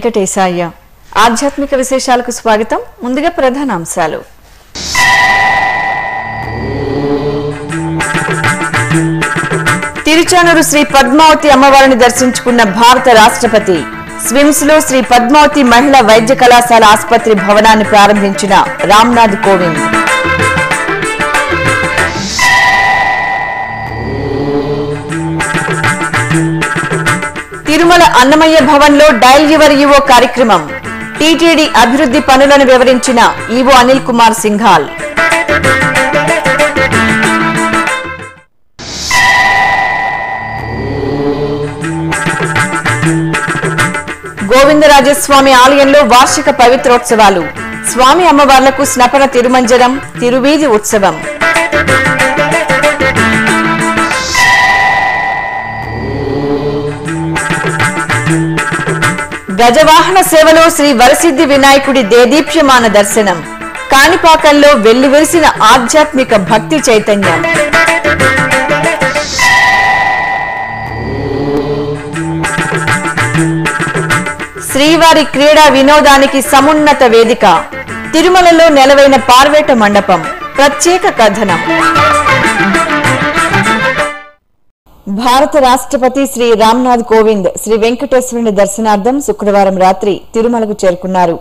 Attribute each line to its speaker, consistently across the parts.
Speaker 1: వెంకటేశాయ ఆధ్యాత్మిక విశేషాలకు స్వాగతం. ముందుగా ప్రధాన అంశాలు. తిరుచానూరు శ్రీ పద్మావతి అమ్మవారిని దర్శించుకున్న భారత రాష్ట్రపతి స్విమ్స్లో శ్రీ పద్మావతి మహిళా వైద్య కళాశాల ఆసుపత్రి భవనాన్ని ప్రారంభించిన రామ్నాథ్ కోవింద్. తిరుమల అన్నమయ్య భవన్లో డైల్ యువర్ ఈవో కార్యక్రమం. టీటీడీ అభివృద్ధి పనులను వివరించిన ఈవో అనిల్ కుమార్ సింఘాల్. గోవిందరాజస్వామి ఆలయంలో వార్షిక పవిత్రోత్సవాలు. స్వామి అమ్మవార్లకు స్నపన తిరుమంజనం తిరువీధి ఉత్సవం. గజవాహన సేవలో శ్రీ వరసిద్ధి వినాయకుడి దేదీప్యమాన దర్శనం. కాణిపాకంలో వెల్లివిరిసిన ఆధ్యాత్మిక భక్తి చైతన్యం. శ్రీవారి క్రీడా వినోదానికి సమున్నత వేదిక. తిరుమలలో నెలవైన పార్వేట మండపం. ప్రత్యేక కథనం. భారత రాష్ట్రపతి శ్రీ రామ్నాథ్ కోవింద్ శ్రీ వెంకటేశ్వరుని దర్శనార్థం శుక్రవారం రాత్రి తిరుమలకు చేరుకున్నారు.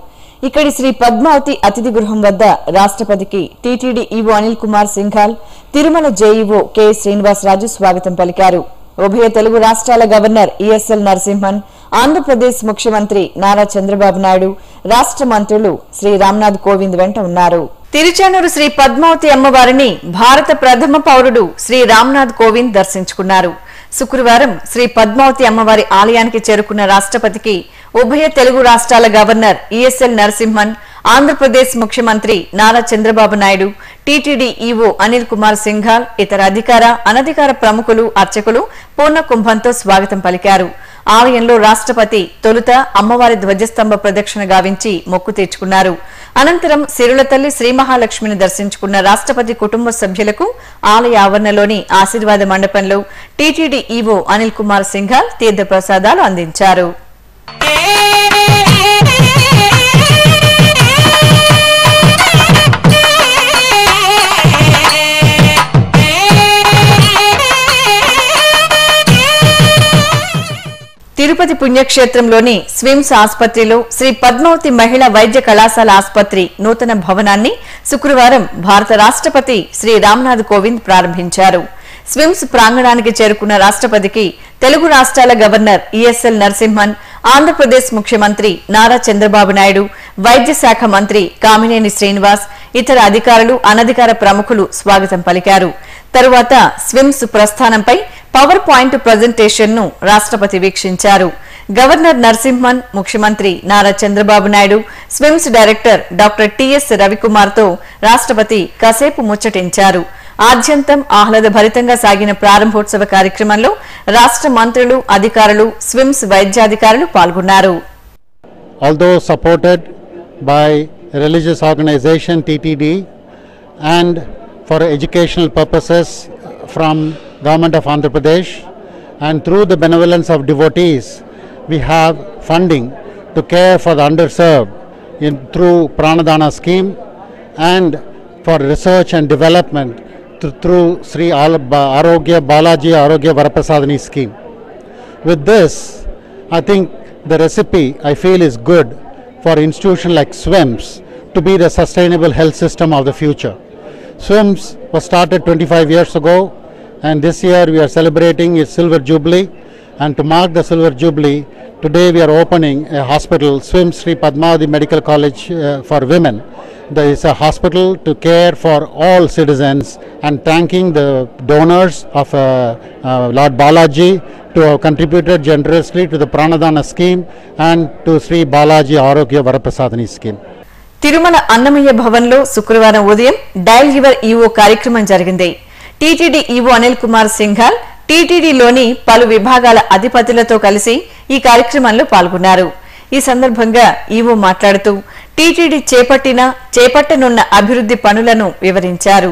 Speaker 1: ఇక్కడి శ్రీ పద్మావతి అతిథి గృహం వద్ద రాష్ట్రపతికి TTD EO Anil Kumar Singhal Tirumala JEO K Srinivasaraju స్వాగతం పలికారు. ఉభయ తెలుగు రాష్ట్రాల గవర్నర్ ఈఎస్ఎల్ నరసింహన్ ఆంధ్రప్రదేశ్ ముఖ్యమంత్రి నారా చంద్రబాబు నాయుడు రాష్ట్ర మంత్రులు శ్రీ రామ్నాథ్ కోవింద్ వెంట ఉన్నారు. తిరుచానూరు శ్రీ పద్మావతి అమ్మవారిని భారత ప్రథమ పౌరుడు శ్రీ రామ్నాథ్ కోవింద్ దర్శించుకున్నారు. శుక్రవారం శ్రీ పద్మావతి అమ్మవారి ఆలయానికి చేరుకున్న రాష్ట్రపతికి ఉభయ తెలుగు రాష్ట్రాల గవర్నర్ ఈఎస్ఎల్ నరసింహన్ ఆంధ్రప్రదేశ్ ముఖ్యమంత్రి నారా చంద్రబాబు నాయుడు టీటీడీ ఈవో అనిల్ కుమార్ సింఘాల్ ఇతర అధికార అనధికార ప్రముఖులు అర్చకులు పూర్ణ కుంభంతో స్వాగతం పలికారు. ఆలయంలో రాష్ట్రపతి తొలుత అమ్మవారి ధ్వజస్తంభ ప్రదక్షిణ గావించి మొక్కు తీర్చుకున్నారు. అనంతరం సిరుల తల్లి శ్రీ మహాలక్ష్మిని దర్శించుకున్న రాష్ట్రపతి కుటుంబ సభ్యులకు ఆలయ ఆవరణలోని ఆశీర్వాద మండపంలో టీటీడీ ఈవో అనిల్ కుమార్ సింఘాల్ తీర్థప్రసాదాలు అందించారు. తిరుపతి పుణ్యక్షేత్రంలోని స్విమ్స్ ఆసుపత్రిలో శ్రీ పద్మావతి మహిళా వైద్య కళాశాల ఆసుపత్రి నూతన భవనాన్ని శుక్రవారం భారత రాష్ట్రపతి శ్రీ రామ్నాథ్ కోవింద్ ప్రారంభించారు. స్విమ్స్ ప్రాంగణానికి చేరుకున్న రాష్ట్రపతికి తెలుగు రాష్ట్రాల గవర్నర్ ఈఎస్ఎల్ నరసింహన్ ఆంధ్రప్రదేశ్ ముఖ్యమంత్రి నారా చంద్రబాబు నాయుడు వైద్య శాఖ మంత్రి కామినేని శ్రీనివాస్ ఇతర అధికారులు అనధికార ప్రముఖులు స్వాగతం పలికారు. తరువాత స్విమ్స్ ప్రస్థానంపై పవర్ పాయింట్ ప్రజెంటేషన్ను రాష్ట్రపతి వీక్షించారు. గవర్నర్ నరసింహన్ ముఖ్యమంత్రి Nara Chandrababu Naidu SVIMS director doctor TS రవికుమార్తో రాష్ట్రపతి కాసేపు ముచ్చటించారు. ఆద్యంతం ఆహ్లాదభరితంగా సాగిన ప్రారంభోత్సవ కార్యక్రమంలో రాష్ట్ర మంత్రులు అధికారులు స్విమ్స్ వైద్యాధికారులు పాల్గొన్నారు.
Speaker 2: Although supported by religious organization TTD and for educational purposes from government of Andhra Pradesh and through the benevolence of devotees we have funding to care for the underserved in through Pranadana scheme and for research and development through Sri Arogya Balaji Arogya Varaprasadani scheme. With this, I think the recipe I feel is good for institutions like SWIMS to be the sustainable health system of the future. SWIMS was started 25 years ago and this year we are celebrating its silver jubilee and to mark the silver jubilee today we are opening a hospital SWIMS Sri Padmavati Medical College uh, for women. There is a hospital to care for all citizens and thanking the donors of uh, uh, Lord Balaji to have contributed generously to the Pranadana scheme and to Sri Balaji Arogya Varaprasadani scheme.
Speaker 1: Tirumala Annamayya భవన్లో శుక్రవారం ఉదయం dial your EO కార్యక్రమం జరిగింది. TTD EO Anil Kumar Singhal టీటీడీలోని పలు విభాగాల అధిపతులతో కలిసి ఈ కార్యక్రమంలో పాల్గొన్నారు. ఈ సందర్భంగా ఈవో మాట్లాడుతూ టీటీడీ చేపట్టిన చేపట్టనున్న అభివృద్ధి పనులను వివరించారు.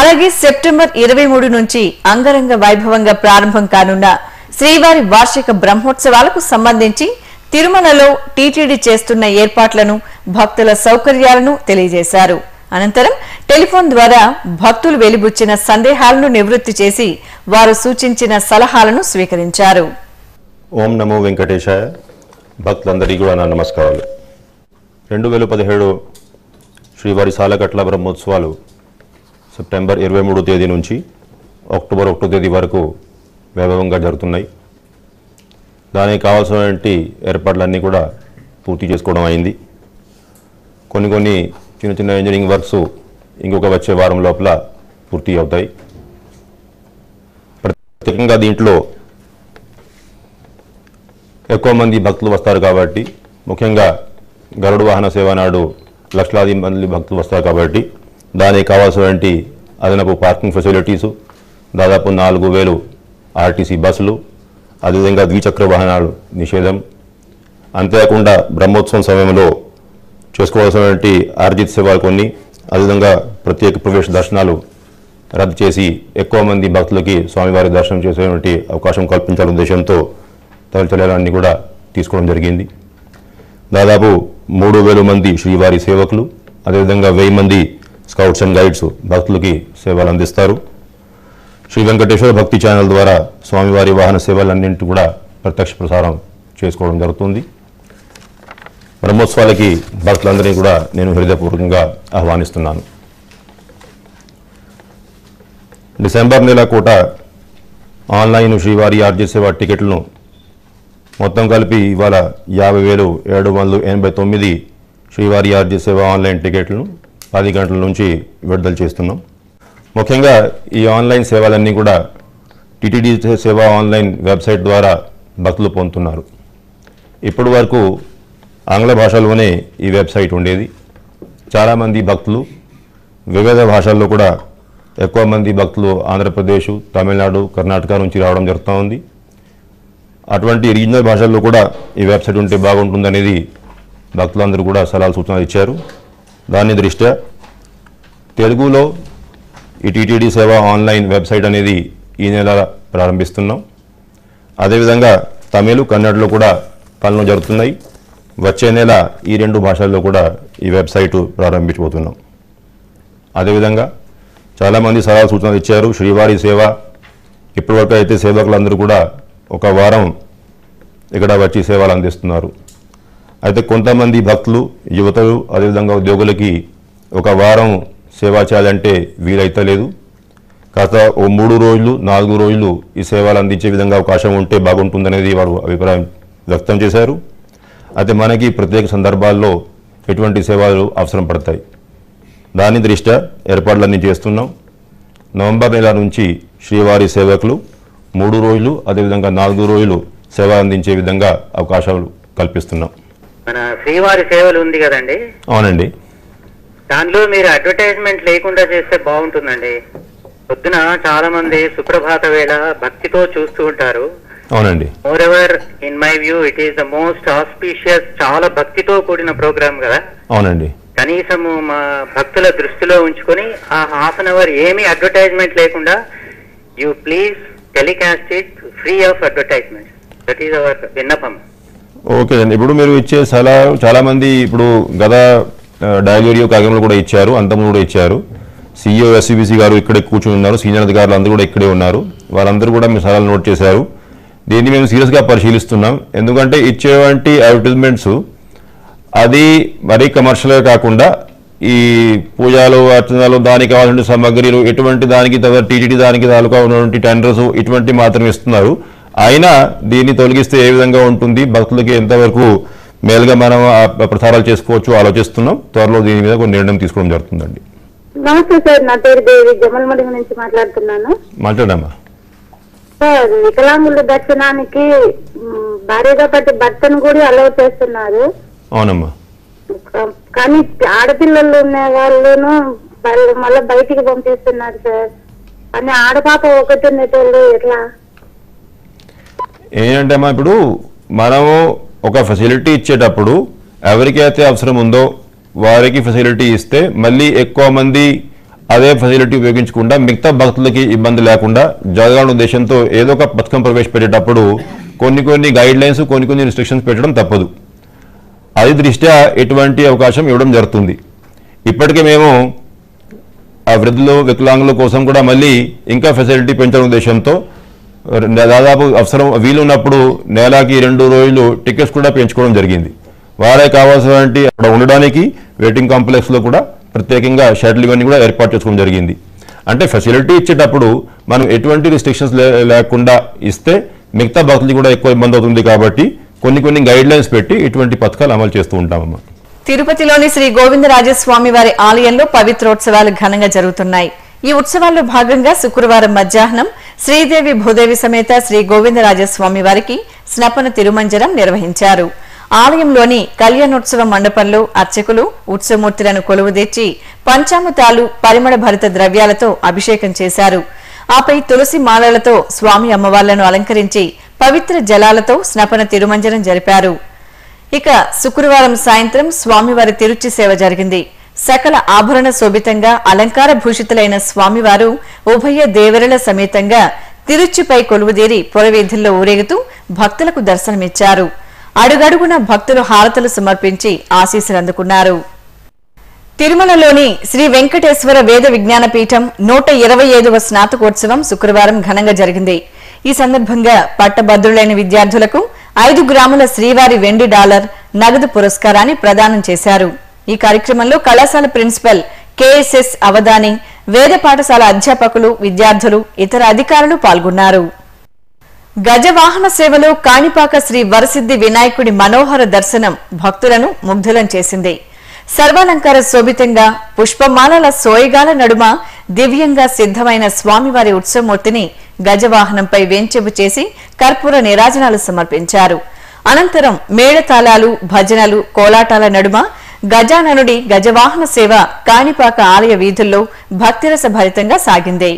Speaker 1: అలాగే సెప్టెంబర్ ఇరవై మూడు నుంచి అంగరంగ వైభవంగా ప్రారంభం కానున్న శ్రీవారి వార్షిక బ్రహ్మోత్సవాలకు సంబంధించి తిరుమలలో టీటీడీ చేస్తున్న ఏర్పాట్లను భక్తుల సౌకర్యాలను తెలియజేశారు. అనంతరం టెలిఫోన్ ద్వారా భక్తులు వెలిబుచ్చిన సందేహాలను నివృత్తి చేసి వారు సూచించిన సలహాలను స్వీకరించారు.
Speaker 3: ఓం నమో వెంకటేశాయ. భక్తులందరికీ కూడా నా నమస్కారాలు. రెండు వేల పదిహేడు శ్రీవారి సాలకట్ల బ్రహ్మోత్సవాలు సెప్టెంబర్ ఇరవై మూడో తేదీ నుంచి అక్టోబర్ ఒకటో తేదీ వరకు వైభవంగా జరుగుతున్నాయి. దానికి కావాల్సినటువంటి ఏర్పాట్లన్నీ కూడా పూర్తి చేసుకోవడం అయింది. కొన్ని కొన్ని చిన్న చిన్న ఇంజనీరింగ్ వర్క్స్ ఇంకొక వచ్చే వారం లోపల పూర్తి అవుతాయి. ప్రత్యేకంగా దీంట్లో ఎక్కువ మంది భక్తులు వస్తారు కాబట్టి ముఖ్యంగా గరుడు వాహన సేవ నాడు లక్షలాది మంది భక్తులు వస్తారు కాబట్టి దానికి కావాల్సినటువంటి అదనపు పార్కింగ్ ఫెసిలిటీసు దాదాపు నాలుగు వేలు ఆర్టీసీ బస్సులు అదేవిధంగా ద్విచక్ర వాహనాలు నిషేధం. అంతేకాకుండా బ్రహ్మోత్సవం సమయంలో చేసుకోవాల్సినటువంటి ఆర్జిత సేవలు కొన్ని అదేవిధంగా ప్రత్యేక ప్రవేశ దర్శనాలు రద్దు చేసి ఎక్కువ మంది భక్తులకి స్వామివారి దర్శనం చేసేటువంటి అవకాశం కల్పించాలనే ఉద్దేశంతో తరచర్యలన్నీ కూడా తీసుకోవడం జరిగింది. దాదాపు మూడు వేల మంది శ్రీవారి సేవకులు అదేవిధంగా వెయ్యి మంది స్కౌట్స్ అండ్ గైడ్స్ భక్తులకి సేవలు అందిస్తారు. శ్రీ వెంకటేశ్వర భక్తి ఛానల్ ద్వారా స్వామివారి వాహన సేవలన్నింటి కూడా ప్రత్యక్ష ప్రసారం చేసుకోవడం జరుగుతుంది. బ్రహ్మోత్సవాలకి భక్తులందరినీ కూడా నేను హృదయపూర్వకంగా ఆహ్వానిస్తున్నాను. డిసెంబర్ నెల కూట ఆన్లైన్ శ్రీవారి ఆర్జీ సేవ టికెట్లను మొత్తం కలిపి ఇవాళ యాభై వేలు ఏడు వందలు ఎనభై తొమ్మిది శ్రీవారి ఆర్జీ సేవ ఆన్లైన్ టికెట్లను పది గంటల నుంచి విడుదల చేస్తున్నాం. ముఖ్యంగా ఈ ఆన్లైన్ సేవలన్నీ కూడా టిటిడి సేవ ఆన్లైన్ వెబ్సైట్ ద్వారా భక్తులు పొందుతున్నారు. ఇప్పటి వరకు ఆంగ్ల భాషలోనే ఈ వెబ్సైట్ ఉండేది. చాలామంది భక్తులు వివిధ భాషల్లో కూడా ఎక్కువ మంది భక్తులు ఆంధ్రప్రదేశ్ తమిళనాడు కర్ణాటక నుంచి రావడం జరుగుతూ ఉంది. అటువంటి రీజనల్ భాషల్లో కూడా ఈ వెబ్సైట్ ఉంటే బాగుంటుందనేది భక్తులందరూ కూడా సలహాలు సూచనలు ఇచ్చారు. దాని దృష్ట్యా తెలుగులో ఈ టీటీడీ సేవ ఆన్లైన్ వెబ్సైట్ అనేది ఈ నెల ప్రారంభిస్తున్నాం. అదేవిధంగా తమిళ కన్నడలో కూడా పనులు జరుగుతున్నాయి. వచ్చే నెల ఈ రెండు భాషల్లో కూడా ఈ వెబ్సైట్ ప్రారంభించబోతున్నాం. అదేవిధంగా చాలామంది సలహా సూచనలు ఇచ్చారు. శ్రీవారి సేవ ఇప్పటివరకు అయితే సేవకులందరూ కూడా ఒక వారం ఇక్కడ వచ్చి సేవలు అందిస్తున్నారు. అయితే కొంతమంది భక్తులు యువతలు అదేవిధంగా ఉద్యోగులకి ఒక వారం సేవ చేయాలంటే వీలైతే లేదు. కాస్త ఓ మూడు రోజులు నాలుగు రోజులు ఈ సేవలు అందించే విధంగా అవకాశం ఉంటే బాగుంటుందనేది వారు అభిప్రాయం వ్యక్తం చేశారు. అయితే మనకి ప్రత్యేక సందర్భాల్లో ఎటువంటి సేవలు అవసరం పడతాయి. దాని దృష్ట్యా ఏర్పాట్లన్నీ చేస్తున్నాం. నవంబర్ నెల నుంచి శ్రీవారి సేవకులు మూడు రోజులు అదేవిధంగా నాలుగు రోజులు సేవ అందించే విధంగా అవకాశాలు కల్పిస్తున్నాం.
Speaker 4: మన శ్రీవారి సేవలు ఉంది కదండి?
Speaker 3: అవునండి.
Speaker 4: దానిలో మీరు అడ్వర్టైజ్మెంట్ లేకుండా చేస్తే బాగుంటుందండి. పొద్దున చాలా మంది సుప్రభాత వేళ భక్తితో చూస్తూ ఉంటారు.
Speaker 3: అవునండి.
Speaker 4: Moreover in my view it is the most auspicious చాలా భక్తితో కూడిన ప్రోగ్రామ్ కదా.
Speaker 3: అవునండి.
Speaker 4: కనీసము మా భక్తుల దృష్టిలో ఉంచుకొని ఆ హాఫ్ అన్ అవర్ ఏమీ అడ్వర్టైజ్మెంట్ లేకుండా you please telecast it free of advertisement that is our విన్నపం.
Speaker 3: ఓకే అండి ఇప్పుడు మీరు ఇచ్చే సలహా చాలా మంది ఇప్పుడు గత డైలీరియో కార్యక్రమంలో కూడా ఇచ్చారు అంతములు కూడా ఇచ్చారు. సీఈఓ ఎస్సీబీసీ గారు ఇక్కడే కూర్చుని ఉన్నారు సీనియర్ అధికారులు అందరూ కూడా ఇక్కడే ఉన్నారు. వాళ్ళందరూ కూడా మీ సలహాలు నోట్ చేశారు. దీన్ని మేము సీరియస్గా పరిశీలిస్తున్నాం. ఎందుకంటే ఇచ్చేవంటి అడ్వర్టైజ్మెంట్స్ అది మరీ కమర్షియల్గా కాకుండా ఈ పూజలు అర్చనలు దానికి కావాల్సిన సామాగ్రిలు ఎటువంటి దానికి టీటీడీ దానికి తాలూకా ఉన్నటువంటి టెండర్స్ ఇటువంటి మాత్రం ఇస్తున్నారు. అయినా దీన్ని తొలగిస్తే ఏ విధంగా ఉంటుంది? భక్తులకి ఎంతవరకు మేలుగా మనం ప్రసారాలు చేసుకోవచ్చు ఆలోచిస్తున్నాం. త్వరలో దీని మీద కొన్ని నిర్ణయం తీసుకోవడం జరుగుతుందండి.
Speaker 5: నమస్తే సార్ నా పేరు దేవి జమల్మడి నుంచి మాట్లాడుతున్నాను.
Speaker 3: మాట్లాడమ్మా.
Speaker 5: సార్ వికలాంగుల దర్శనానికి భార్యగా పట్టి భర్తను కూడా అలౌ చేస్తున్నారు.
Speaker 3: అవునమ్మా.
Speaker 5: కానీ ఆడపిల్లలు ఉన్న వాళ్ళను వాళ్ళు మళ్ళీ బయటికి పంపిస్తున్నారు సార్. కానీ ఆడపాప ఒకటి ఉండేటోళ్ళు ఎట్లా?
Speaker 3: ఏంటంటే అమ్మా ఇప్పుడు మనము ఒక ఫెసిలిటీ ఇచ్చేటప్పుడు ఎవరికైతే అవసరం ఉందో వారికి ఫెసిలిటీ ఇస్తే మళ్ళీ ఎక్కువ మంది అదే ఫెసిలిటీ ఉపయోగించకుండా మిగతా భక్తులకి ఇబ్బంది లేకుండా జరగాలనే ఉద్దేశంతో ఏదో ఒక పథకం ప్రవేశపెట్టేటప్పుడు కొన్ని కొన్ని గైడ్ లైన్స్ కొన్ని కొన్ని రిస్ట్రిక్షన్స్ పెట్టడం తప్పదు. అది దృష్ట్యా ఎటువంటి అవకాశం ఇవ్వడం జరుగుతుంది. ఇప్పటికే మేము ఆ వృద్ధులు వికలాంగుల కోసం కూడా మళ్ళీ ఇంకా ఫెసిలిటీ పెంచడం ఉద్దేశంతో దాదాపు అవసరం వీలున్నప్పుడు నెలకి రెండు రోజులు టికెట్స్ కూడా పెంచుకోవడం జరిగింది. వారే కావాల్సినటువంటి అక్కడ ఉండడానికి వెయిటింగ్ కాంప్లెక్స్లో కూడా ప్రత్యేకంగా షటిల్ ఇవన్నీ కూడా ఏర్పాటు చేసుకోవడం జరిగింది. అంటే ఫెసిలిటీ ఇచ్చేటప్పుడు మనం ఎటువంటి రిస్ట్రిక్షన్స్ లేకుండా ఇస్తే మిగతా భక్తులు కూడా ఎక్కువ ఇబ్బంది అవుతుంది కాబట్టి కొన్ని కొన్ని గైడ్ లైన్స్ పెట్టి ఇటువంటి పథకాలు అమలు చేస్తూ ఉంటామమ్మా
Speaker 1: తిరుపతిలోని శ్రీ గోవిందరాజస్వామి వారి ఆలయంలో పవిత్రోత్సవాలు ఘనంగా జరుగుతున్నాయి. ఈ ఉత్సవాల్లో భాగంగా శుక్రవారం మధ్యాహ్నం శ్రీదేవి భూదేవి సమేత శ్రీ గోవిందరాజస్వామి వారికి స్నపన తిరుమంజనం నిర్వహించారు. ఆలయంలోని కళ్యాణోత్సవ మండపంలో అర్చకులు ఉత్సవమూర్తులను కొలువుదీర్చి పంచామృతాలు పరిమళ భరిత ద్రవ్యాలతో అభిషేకం చేశారు. ఆపై తులసి మాలలతో స్వామి అమ్మవార్లను అలంకరించి పవిత్ర జలాలతో స్నపన తిరుమంజనం జరిపారు. ఇక శుక్రవారం సాయంత్రం స్వామివారి తిరుచి సేవ జరిగింది. సకల ఆభరణ శోభితంగా అలంకార భూషితులైన స్వామివారు ఉభయ దేవరల సమేతంగా తిరుచిపై కొలువుదేరి పొరవీధుల్లో ఊరేగుతూ భక్తులకు దర్శనమిచ్చారు. అడుగడుగున భక్తులు హారతలు సమర్పించి ఆశీస్సులందుకున్నారు తిరుమలలోని శ్రీ వెంకటేశ్వర వేద విజ్ఞాన పీఠం నూట ఇరవై ఐదవ స్నాతకోత్సవం శుక్రవారం ఘనంగా జరిగింది. ఈ సందర్భంగా పట్టభద్రులైన విద్యార్థులకు ఐదు గ్రాముల శ్రీవారి వెండి డాలర్ నగదు పురస్కారాన్ని ప్రదానం చేశారు. ఈ కార్యక్రమంలో కళాశాల ప్రిన్సిపల్ కేఎస్ఎస్ అవధాని వేద పాఠశాల అధ్యాపకులు విద్యార్థులు ఇతర అధికారులు పాల్గొన్నారు. గజవాహన సేవలో కాణిపాక శ్రీ వరసిద్ధి వినాయకుడి మనోహర దర్శనం భక్తులను ముగ్ధులం చేసింది. సర్వాలంకార శోభితంగా పుష్పమాలల సోయగాల నడుమ దివ్యంగా సిద్ధమైన స్వామివారి ఉత్సవమూర్తిని గజవాహనంపై వేంచెపు చేసి కర్పూర నిరాజనాలు సమర్పించారు. అనంతరం మేళతాళాలు భజనలు కోలాటాల నడుమ గజాననుడి గజవాహన సేవ కాణిపాక ఆలయ వీధుల్లో భక్తిరస భరితంగా సాగింది.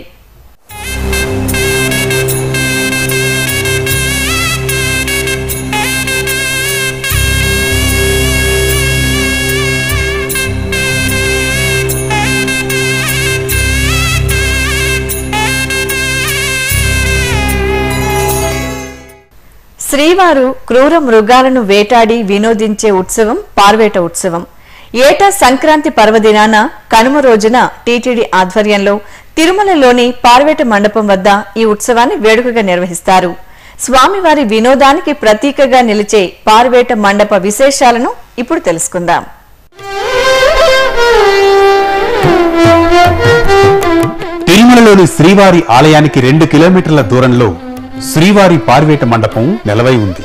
Speaker 1: శ్రీవారు క్రూర మృగాలను వేటాడి వినోదించే ఉత్సవం పార్వేట ఉత్సవం. ఏటా సంక్రాంతి పర్వదినాన కనుమ రోజున టీటీడీ ఆధ్వర్యంలో తిరుమలలోని పార్వేట మండపం వద్ద ఈ ఉత్సవాన్ని వేడుకగా నిర్వహిస్తారు. స్వామివారి వినోదానికి ప్రతీకగా నిలిచే పార్వేట మండప విశేషాలను ఇప్పుడు తెలుసుకుందాం.
Speaker 6: తిరుమలలోని శ్రీవారి ఆలయానికి రెండు కిలోమీటర్ల దూరంలో శ్రీవారి పార్వేట మండపం నెలవై ఉంది.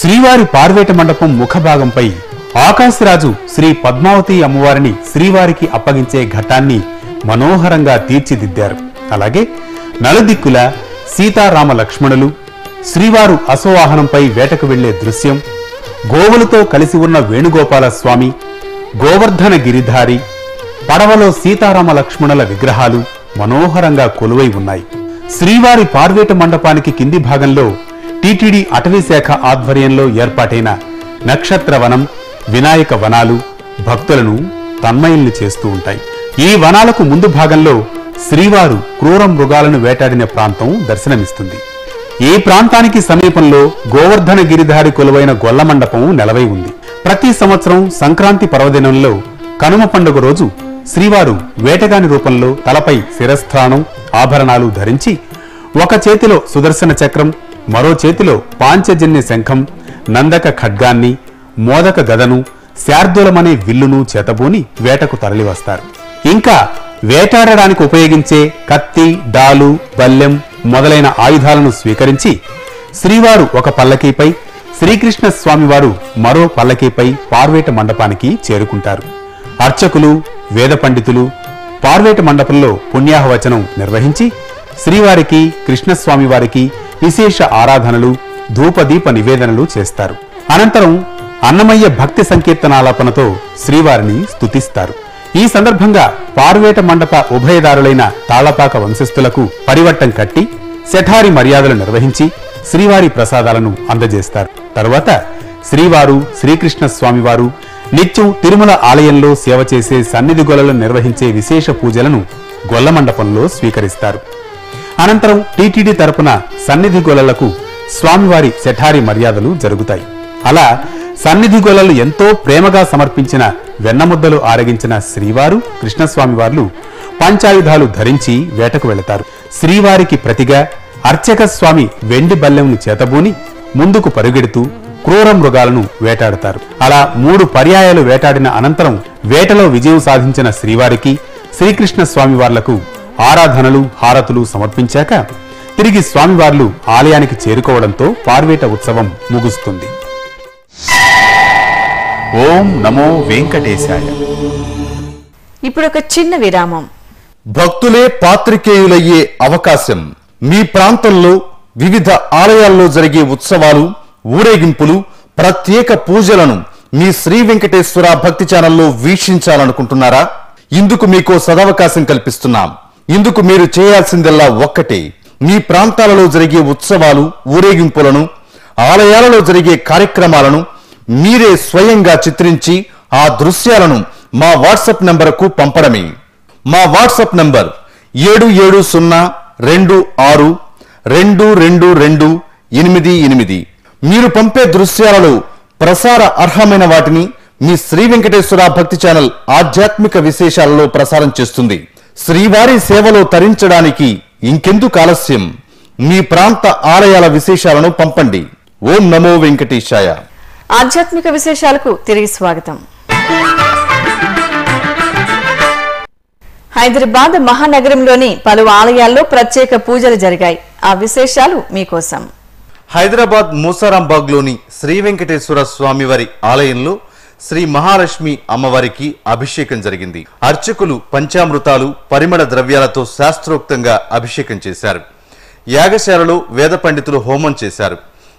Speaker 6: శ్రీవారి పార్వేట మండపం ముఖభాగంపై ఆకాశరాజు శ్రీ పద్మావతి అమ్మవారిని శ్రీవారికి అప్పగించే ఘట్టాన్ని మనోహరంగా తీర్చిదిద్దారు. అలాగే నలుదిక్కుల సీతారామ లక్ష్మణులు శ్రీవారు అశ్వవాహనంపై వేటకు వెళ్ళే దృశ్యం గోవులతో కలిసి ఉన్న వేణుగోపాల స్వామి గోవర్ధన గిరిధారి పడవలో సీతారామ లక్ష్మణుల విగ్రహాలు మనోహరంగా కొలువై ఉన్నాయి. శ్రీవారి పార్వేట మండపానికి కింది భాగంలో టీటీడీ అటవీ శాఖ ఆధ్వర్యంలో ఏర్పాటైన నక్షత్రవనం వినాయక వనాలు భక్తులను తన్మయుల్ని చేస్తూ ఉంటాయి. ఈ వనాలకు ముందు భాగంలో శ్రీవారు క్రూర మృగాలను వేటాడిన ప్రాంతం దర్శనమిస్తుంది. ఈ ప్రాంతానికి సమీపంలో గోవర్ధన గిరిధారి కొలువైన గొల్ల మండపం నెలవై ఉంది. ప్రతి సంవత్సరం సంక్రాంతి పర్వదినంలో కనుమ పండుగ రోజు శ్రీవారు వేటగాని రూపంలో తలపై శిరస్థానం ఆభరణాలు ధరించి ఒక చేతిలో సుదర్శన చక్రం మరో చేతిలో పాంచజన్య శంఖం నందక ఖడ్గాన్ని మోదక గదను శార్దూలమనే విల్లును చేతబూని వేటకు తరలివస్తారు. ఇంకా వేటాడడానికి ఉపయోగించే కత్తి డాలు బల్లెం మొదలైన ఆయుధాలను స్వీకరించి శ్రీవారు ఒక పల్లకీపై శ్రీకృష్ణ స్వామివారు మరో పల్లకీపై పార్వేట మండపానికి చేరుకుంటారు. అర్చకులు వేద పండితులు పార్వేట మండపంలో పుణ్యాహవచనం నిర్వహించి శ్రీవారికి కృష్ణస్వామివారికి విశేష ఆరాధనలు ధూపదీప నివేదనలు చేస్తారు. అనంతరం అన్నమయ్య భక్తి సంకీర్తనాలాపనతో శ్రీవారిని స్తుతిస్తారు. ఈ సందర్భంగా పార్వేట మండప ఉభయదారులైన తాళపాక వంశస్థులకు పరివట్టం కట్టి శఠారి మర్యాదలు నిర్వహించి శ్రీవారి ప్రసాదాలను అందజేస్తారు. తరువాత శ్రీవారు శ్రీకృష్ణ స్వామివారు నిత్యం తిరుమల ఆలయంలో సేవ చేసే సన్నిధి గొల్లలను నిర్వహించే విశేష పూజలను గొల్ల మండపంలో స్వీకరిస్తారు. అనంతరం టీటీడీ తరపున సన్నిధి గొల్లలకు స్వామివారి శఠారి మర్యాదలు జరుగుతాయి. అలా సన్నిధి గొల్లలు ఎంతో ప్రేమగా సమర్పించిన వెన్నముద్దలు ఆరగించిన శ్రీవారు కృష్ణస్వామివార్లు పంచాయుధాలు ధరించి వేటకు వెళతారు. శ్రీవారికి ప్రతిగా అర్చక స్వామి వెండి బల్లెంను చేతబూని ముందుకు పరుగెడుతూ క్రూర మృగాలను వేటాడతారు. అలా మూడు పర్యాయాలు వేటాడిన అనంతరం వేటలో విజయం సాధించిన శ్రీవారికి శ్రీకృష్ణ స్వామివార్లకు ఆరాధనలు హారతులు సమర్పించాక తిరిగి స్వామివార్లు ఆలయానికి చేరుకోవడంతో పార్వేట ఉత్సవం ముగుస్తుంది. ఓం నమో వెంకటేశాయ.
Speaker 1: ఇప్పుడు ఒక చిన్న విరామం.
Speaker 7: భక్తులే పాత్రికేయులయ్యే అవకాశం. మీ ప్రాంతంలో వివిధ ఆలయాల్లో జరిగే ఉత్సవాలు ఊరేగింపులు ప్రత్యేక పూజలను మీ శ్రీ వెంకటేశ్వర భక్తి ఛానల్లో వీక్షించాలనుకుంటున్నారా? ఇందుకు మీకు సదవకాశం కల్పిస్తున్నాం. ఇందుకు మీరు చేయాల్సిందల్లా ఒక్కటే. మీ ప్రాంతాలలో జరిగే ఉత్సవాలు ఊరేగింపులను ఆలయాలలో జరిగే కార్యక్రమాలను మీరే స్వయంగా చిత్రించి ఆ దృశ్యాలను మా వాట్సాప్ నంబరుకు పంపడమే. మా వాట్సాప్ నంబర్ ఏడు ఏడు సున్నా రెండు ఆరు రెండు రెండు రెండు ఎనిమిది ఎనిమిది. మీరు పంపే దృశ్యాలలో ప్రసార అర్హమైన వాటిని మీ శ్రీ వెంకటేశ్వర భక్తి ఛానల్ ఆధ్యాత్మిక విశేషాలలో ప్రసారం చేస్తుంది. శ్రీవారి సేవలో తరించడానికి ఇంకెందుకు ఆలస్యం? మీ ప్రాంత ఆలయాల విశేషాలను పంపండి. ఓం నమో వెంకటేశాయ.
Speaker 1: ఆధ్యాత్మిక విశేషాలకు తిరిగి స్వాగతం. హైదరాబాద్ మహానగరంలోని పలు ఆలయాల్లో ప్రత్యేక పూజలు జరిగాయి. ఆ విశేషాలు మీకోసం.
Speaker 7: హైదరాబాద్ మూసారాంబాగ్లోని శ్రీ వెంకటేశ్వర స్వామివారి ఆలయంలో శ్రీ మహాలక్ష్మి అమ్మవారికి అభిషేకం జరిగింది. అర్చకులు పంచామృతాలు పరిమళ ద్రవ్యాలతో శాస్త్రోక్తంగా అభిషేకం చేశారు. యాగశాలలో వేద పండితులు హోమం చేశారు.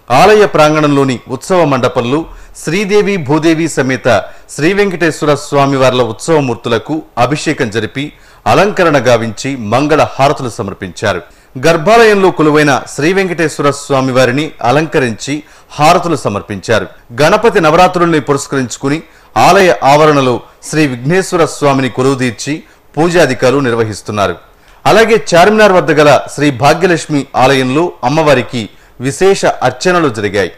Speaker 7: ఆలయ ప్రాంగణంలోని ఉత్సవ మండపంలో శ్రీదేవి భూదేవి సమేత శ్రీ వెంకటేశ్వర స్వామివార్ల ఉత్సవమూర్తులకు అభిషేకం జరిపి అలంకరణ గావించి మంగళ హారతులు సమర్పించారు. గర్భాలయంలో కొలువైన శ్రీ వెంకటేశ్వర స్వామివారిని అలంకరించి హారతులు సమర్పించారు. గణపతి నవరాత్రుల్ని పురస్కరించుకుని ఆలయ ఆవరణలో శ్రీ విఘ్నేశ్వర స్వామిని కొలువుదీర్చి పూజాధికారులు నిర్వహిస్తున్నారు. అలాగే చార్మినార్ వద్ద గల శ్రీ భాగ్యలక్ష్మి ఆలయంలో అమ్మవారికి విశేష అర్చనలు జరిగాయి.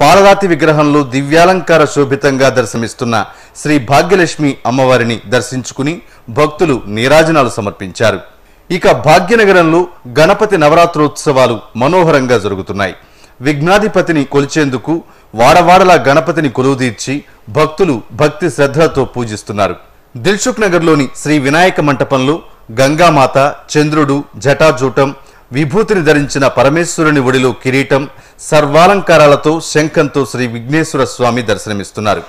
Speaker 7: పాలరాతి విగ్రహంలో దివ్యాలంకార శోభితంగా దర్శనమిస్తున్న శ్రీ భాగ్యలక్ష్మి అమ్మవారిని దర్శించుకుని భక్తులు నీరాజనాలు సమర్పించారు. ఇక భాగ్యనగరంలో గణపతి నవరాత్రోత్సవాలు మనోహరంగా జరుగుతున్నాయి. విఘ్నాధిపతిని కొలిచేందుకు వాడవాడలా గణపతిని కొలువుదీర్చి భక్తులు భక్తి శ్రద్ధలతో పూజిస్తున్నారు. దిల్సుఖ్ నగర్లోని శ్రీ వినాయక మంటపంలో గంగామాత చంద్రుడు జటాజూటం విభూతిని ధరించిన పరమేశ్వరుని ఒడిలో కిరీటం సర్వాలంకారాలతో శంఖంతో శ్రీ విఘ్నేశ్వర స్వామి దర్శనమిస్తున్నారు.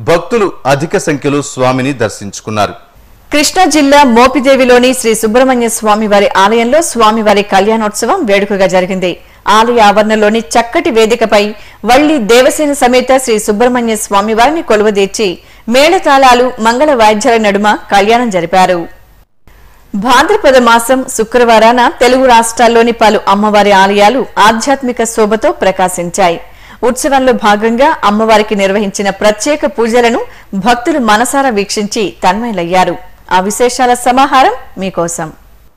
Speaker 7: భక్తులు అధిక సంఖ్యలో స్వామిని దర్శించుకున్నారు.
Speaker 1: కృష్ణా జిల్లా మోపిదేవిలోని శ్రీ సుబ్రహ్మణ్య స్వామి వారి ఆలయంలో స్వామివారి కళ్యాణోత్సవం వేడుకగా జరిగింది. ఆలయ ఆవరణలోని చక్కటి వేదికపై వల్లి దేవసేన సమేత శ్రీ సుబ్రహ్మణ్య స్వామి వారిని కొలువదీర్చి మేళతాళాలు మంగళ వాయిద్యాల నడుమ కళ్యాణం జరిపారు. భాద్రపద మాసం శుక్రవారాన తెలుగు రాష్ట్రాల్లోని పలు అమ్మవారి ఆలయాలు ఆధ్యాత్మిక శోభతో ప్రకాశించాయి. ఉత్సవంలో భాగంగా అమ్మవారికి నిర్వహించిన ప్రత్యేక పూజలను భక్తులు మనసారా వీక్షించి తన్మయలయ్యారు. ఆ విశేషాల సమాహారం మీకోసం.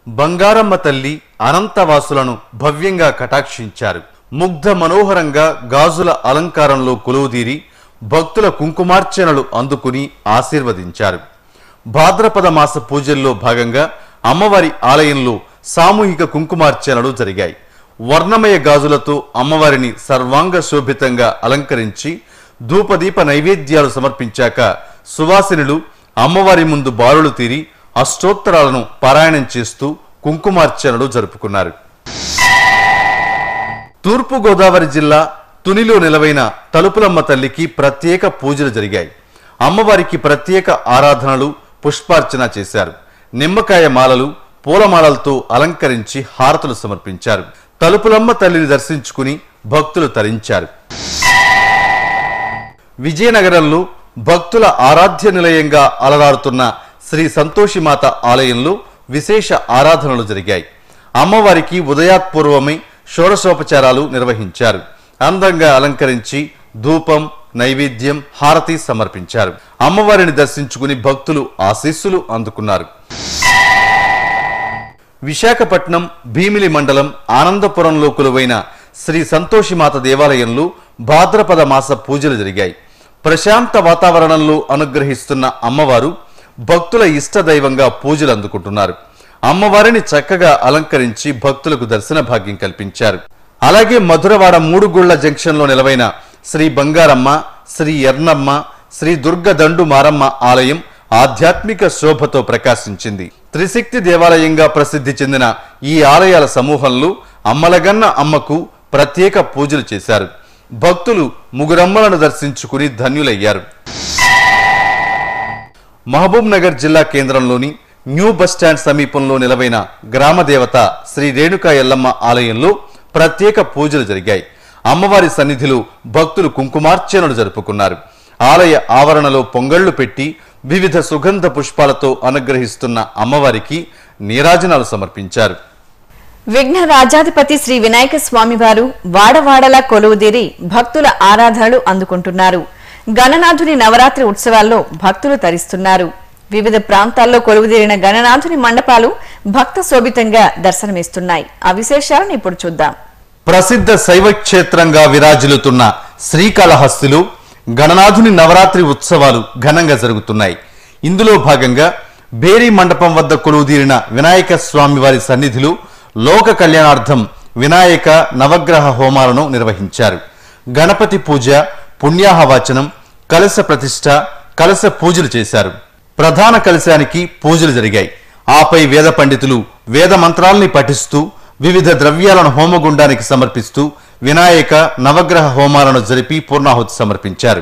Speaker 7: బంగారమ్మ తల్లి అనంతవాసులను భవ్యంగా కటాక్షించారు. ముగ్ధ మనోహరంగా గాజుల అలంకారంలో కొలువుదీరి భక్తుల కుంకుమార్చనలు అందుకుని ఆశీర్వదించారు. భాద్రపద మాస పూజల్లో భాగంగా అమ్మవారి ఆలయంలో సామూహిక కుంకుమార్చనలు జరిగాయి. వర్ణమయ గాజులతో అమ్మవారిని సర్వాంగ శోభితంగా అలంకరించి ధూపదీప నైవేద్యాలు సమర్పించాక సువాసినులు అమ్మవారి ముందు బారులు తీరి అష్టోత్తరాలను పారాయణం చేస్తూ కుంకుమార్చనలు జరుపుకున్నారు. తూర్పు గోదావరి జిల్లా తునిలో నిలవైన తలుపులమ్మ తల్లికి ప్రత్యేక పూజలు జరిగాయి. అమ్మవారికి ప్రత్యేక ఆరాధనలు పుష్పార్చన చేశారు. నిమ్మకాయ మాలలు పూలమాలలతో అలంకరించి హారతులు సమర్పించారు. తలుపులమ్మ తల్లిని దర్శించుకుని భక్తులు తరించారు. విజయనగరంలో భక్తుల ఆరాధ్య నిలయంగా అలరారుతున్న శ్రీ సంతోషిమాత ఆలయంలో విశేష ఆరాధనలు జరిగాయి. అమ్మవారికి ఉదయాత్పూర్వమే షోడశోపచారాలు నిర్వహించారు. అందంగా అలంకరించి ధూపం నైవేద్యం హారతి సమర్పించారు. అమ్మవారిని దర్శించుకుని భక్తులు ఆశీస్సులు అందుకున్నారు. విశాఖపట్నం భీమిలి మండలం ఆనందపురంలో కొలువైన శ్రీ సంతోషిమాత దేవాలయంలో భాద్రపద మాస పూజలు జరిగాయి. ప్రశాంత వాతావరణంలో అనుగ్రహిస్తున్న అమ్మవారు భక్తుల ఇష్టదైవంగా పూజలు అందుకుంటున్నారు. అమ్మవారిని చక్కగా అలంకరించి భక్తులకు దర్శన భాగ్యం కల్పించారు. అలాగే మధురవాడ మూడుగుళ్ళ జంక్షన్లో నిలవైన శ్రీ బంగారమ్మ శ్రీ ఎర్నమ్మ శ్రీ దుర్గ దండు మారమ్మ ఆలయం ఆధ్యాత్మిక శోభతో ప్రకాశించింది. త్రిశక్తి దేవాలయంగా ప్రసిద్ధి చెందిన ఈ ఆలయాల సమూహంలో అమ్మలగన్న అమ్మకు ప్రత్యేక పూజలు చేశారు. భక్తులు ముగురమ్మలను దర్శించుకుని ధన్యులయ్యారు. మహబూబ్ నగర్ జిల్లా కేంద్రంలోని న్యూ బస్టాండ్ సమీపంలో నిలవైన గ్రామదేవత శ్రీ రేణుకా ఎల్లమ్మ ఆలయంలో ప్రత్యేక పూజలు జరిగాయి. అమ్మవారి సన్నిధిలో భక్తులు కుంకుమార్చనలు జరుపుకున్నారు. ఆలయ ఆవరణలో పొంగళ్ళు పెట్టి వివిధ సుగంధ పుష్పాలతో అనుగ్రహిస్తున్న అమ్మవారికి నీరాజనాలు సమర్పించారు.
Speaker 1: విఘ్న రాజాధిపతి శ్రీ వినాయక స్వామివారు వాడవాడలా కొలువుదీరి భక్తుల ఆరాధనలు అందుకుంటున్నారు. గణనాథుని నవరాత్రి ఉత్సవాల్లో భక్తులు తరిస్తున్నారు. వివిధ ప్రాంతాల్లో కొలువుదీరిన గణనాథుని మండపాలు భక్త శోభితంగా దర్శనమిస్తున్నాయి. ఆ విశేషాలను ఇప్పుడు చూద్దాం.
Speaker 7: ప్రసిద్ధ శైవ క్షేత్రంగా విరాజిల్లుతున్న శ్రీకాళహస్తిలో గణనాథుని నవరాత్రి ఉత్సవాలు ఘనంగా జరుగుతున్నాయి. ఇందులో భాగంగా బేరీ మండపం వద్ద కొలువుదీరిన వినాయక స్వామివారి సన్నిధిలో లోక కళ్యాణార్థం వినాయక నవగ్రహ హోమాలను నిర్వహించారు. గణపతి పూజ పుణ్యాహవాచనం కలశ ప్రతిష్ట కలశ పూజలు చేశారు. ప్రధాన కలశానికి పూజలు జరిగాయి. ఆపై వేద పండితులు వేద మంత్రాల్ని పఠిస్తూ వివిధ ద్రవ్యాలను హోమగుండానికి సమర్పిస్తూ వినాయక నవగ్రహ హోమాలను జరిపి పూర్ణాహుతి సమర్పించారు.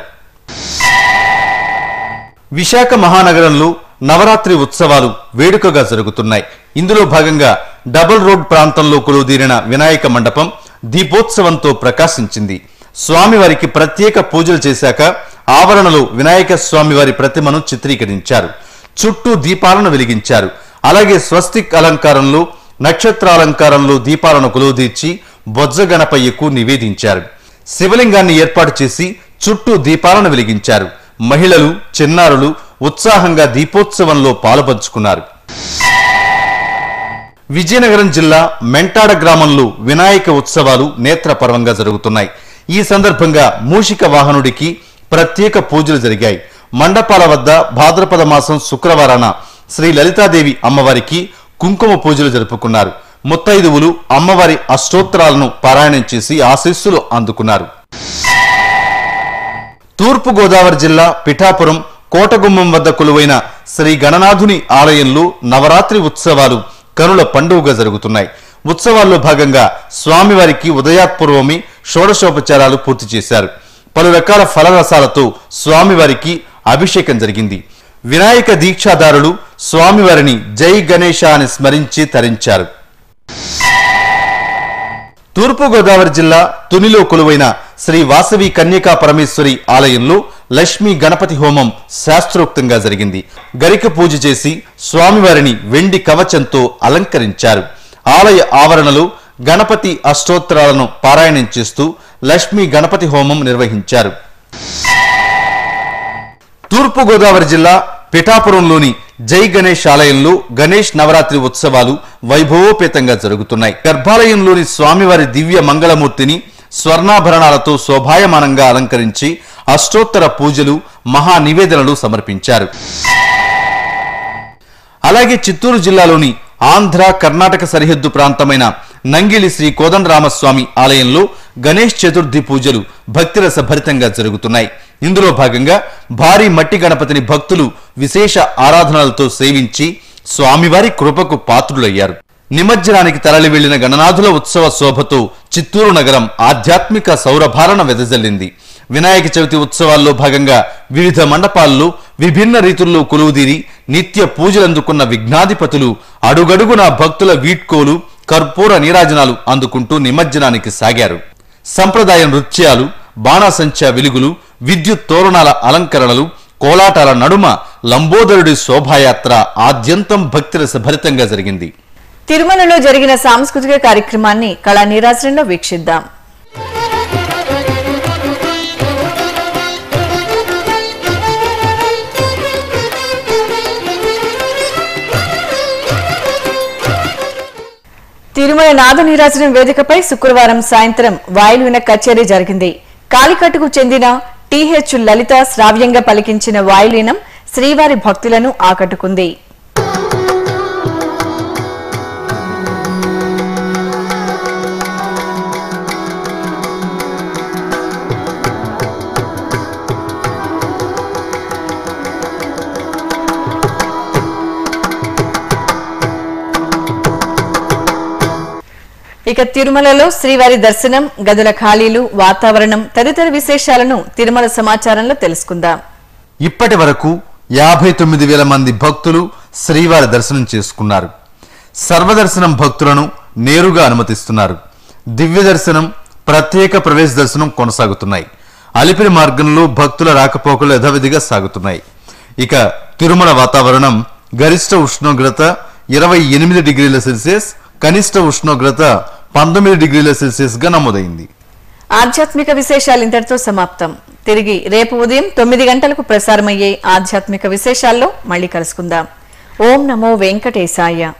Speaker 7: విశాఖ మహానగరంలో నవరాత్రి ఉత్సవాలు వేడుకగా జరుగుతున్నాయి. ఇందులో భాగంగా డబుల్ రోడ్ ప్రాంతంలో కొలువుదీరిన వినాయక మండపం దీపోత్సవంతో ప్రకాశించింది. స్వామివారికి ప్రత్యేక పూజలు చేశాక ఆవరణలో వినాయక స్వామివారి ప్రతిమను చిత్రీకరించారు. చుట్టూ దీపాలను వెలిగించారు. అలాగే స్వస్తిక్ అలంకారంలో నక్షత్రాలంకారంలో దీపాలను కొలువుదీర్చి బొజ్జ గణపయ్యకు నివేదించారు. శివలింగాన్ని ఏర్పాటు చేసి చుట్టూ దీపాలను వెలిగించారు. మహిళలు చిన్నారులు ఉత్సాహంగా దీపోత్సవంలో పాలుపంచుకున్నారు. విజయనగరం జిల్లా మెంటాడ గ్రామంలో వినాయక ఉత్సవాలు నేత్రపర్వంగా జరుగుతున్నాయి. ఈ సందర్భంగా మూషిక వాహనుడికి ప్రత్యేక పూజలు జరిగాయి. మండపాల వద్ద భాద్రపద మాసం శుక్రవారాన శ్రీ లలితాదేవి అమ్మవారికి కుంకుమ పూజలు జరుపుకున్నారు. ముత్తైదువులు అమ్మవారి అష్టోత్తరాలను పారాయణం చేసి ఆశీస్సులు అందుకున్నారు. తూర్పు గోదావరి జిల్లా పిఠాపురం కోటగుమ్మం వద్ద కొలువైన శ్రీ గణనాథుని ఆలయంలో నవరాత్రి ఉత్సవాలు కనుల పండుగగా జరుగుతున్నాయి. ఉత్సవాల్లో భాగంగా స్వామివారికి ఉదయాత్పూర్వమే షోడశోపచారాలు పూర్తి చేశారు. పలు రకాల ఫలరసాలతో స్వామివారికి అభిషేకం జరిగింది. వినాయక దీక్షాదారులు స్వామివారిని జై గణేశ అని స్మరించి తరించారు. తూర్పుగోదావరి జిల్లా తునిలో కొలువైన శ్రీ వాసవి కన్యకా పరమేశ్వరి ఆలయంలో లక్ష్మీ గణపతి హోమం శాస్త్రోక్తంగా జరిగింది. గరిక పూజ చేసి స్వామివారిని వెండి కవచంతో అలంకరించారు. ఆలయ ఆవరణలో గణపతి అష్టోత్తరాలను పారాయణం చేస్తూ లక్ష్మీ గణపతి హోమం నిర్వహించారు. తూర్పుగోదావరి జిల్లా పిఠాపురంలోని జై గణేష్ ఆలయంలో గణేష్ నవరాత్రి ఉత్సవాలు వైభవోపేతంగా జరుగుతున్నాయి. గర్భాలయంలోని స్వామివారి దివ్య మంగళమూర్తిని స్వర్ణాభరణాలతో శోభాయమానంగా అలంకరించి అష్టోత్తర పూజలు మహా నివేదనలు సమర్పించారు. అలాగే చిత్తూరు జిల్లాలోని ఆంధ్ర కర్ణాటక సరిహద్దు ప్రాంతమైన నంగిలి శ్రీ కోదండరామస్వామి ఆలయంలో గణేష్ చతుర్థి పూజలు భక్తిరస భరితంగా జరుగుతున్నాయి. ఇందులో భాగంగా భారీ మట్టి గణపతిని భక్తులు విశేష ఆరాధనలతో సేవించి స్వామివారి కృపకు పాత్రులయ్యారు. నిమజ్జనానికి తరలి వెళ్ళిన గణనాథుల ఉత్సవ శోభతో చిత్తూరు నగరం ఆధ్యాత్మిక సౌరభారణ వెదజల్లింది. వినాయక చవితి ఉత్సవాల్లో భాగంగా వివిధ మండపాల్లో విభిన్న రీతుల్లో కొలువుదీరి నిత్య పూజలందుకున్న విఘ్నాధిపతులు అడుగడుగున భక్తుల వీడ్కోలు కర్పూర నీరాజనాలు అందుకుంటూ నిమజ్జనానికి సాగారు. సంప్రదాయ నృత్యాలు బాణాసంచా వెలుగులు విద్యుత్ తోరణాల అలంకరణలు కోలాటాల నడుమ లంబోదరుడి శోభాయాత్ర ఆద్యంతం భక్తిరస భరితంగా జరిగింది.
Speaker 1: తిరుమలలో జరిగిన సాంస్కృతిక కార్యక్రమాన్ని కళా నీరాజనంలో వీక్షిద్దాం. తిరుమల నాదనీరాజనం వేదికపై శుక్రవారం సాయంత్రం వాయులిన కచేరీ జరిగింది. కాలికట్టుకు చెందిన టిహెచ్ లలిత శ్రావ్యంగా పలికించిన వాయులీనం శ్రీవారి భక్తులను ఆకట్టుకుంది. ఇక తిరుమలలో శ్రీవారి దర్శనం గదుల ఖాళీలు వాతావరణం తదితర విశేషాలను తిరుమల సమాచారంలో తెలుసుకుందాం.
Speaker 7: ఇప్పటి వరకు యాభై తొమ్మిది వేల మంది భక్తులు శ్రీవారి దర్శనం చేసుకున్నారు. సర్వదర్శనం భక్తులను నేరుగా అనుమతిస్తున్నారు. దివ్య దర్శనం ప్రత్యేక ప్రవేశ దర్శనం కొనసాగుతున్నాయి. అలిపిరి మార్గంలో భక్తుల రాకపోకలు యథావిధిగా సాగుతున్నాయి. ఇక తిరుమల వాతావరణం గరిష్ట ఉష్ణోగ్రత ఇరవై ఎనిమిది డిగ్రీల సెల్సియస్ కనిష్ట ఉష్ణోగ్రత పంతొమ్మిది డిగ్రీల సెల్సియస్గా నమోదైంది.
Speaker 1: ఆధ్యాత్మిక విశేషాలు ఇంతటితో సమాప్తం. తిరిగి రేపు ఉదయం తొమ్మిది గంటలకు ప్రసారమయ్యే ఆధ్యాత్మిక విశేషాల్లో మళ్ళీ కలుసుకుందాం. ఓం నమో వెంకటేశాయ.